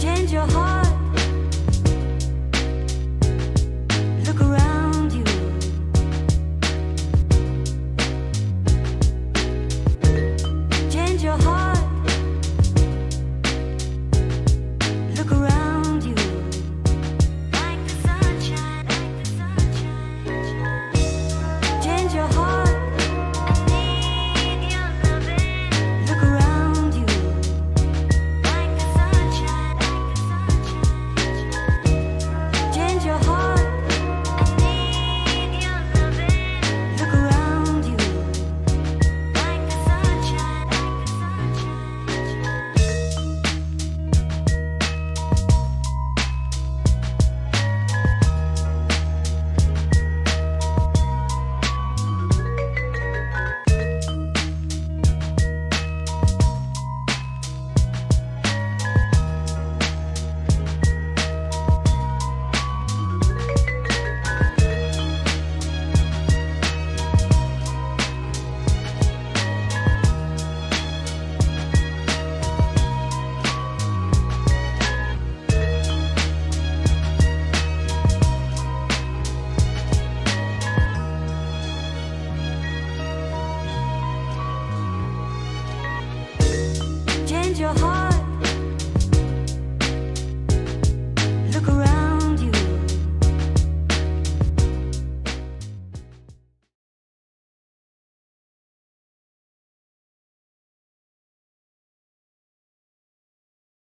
Change your heart. your heart.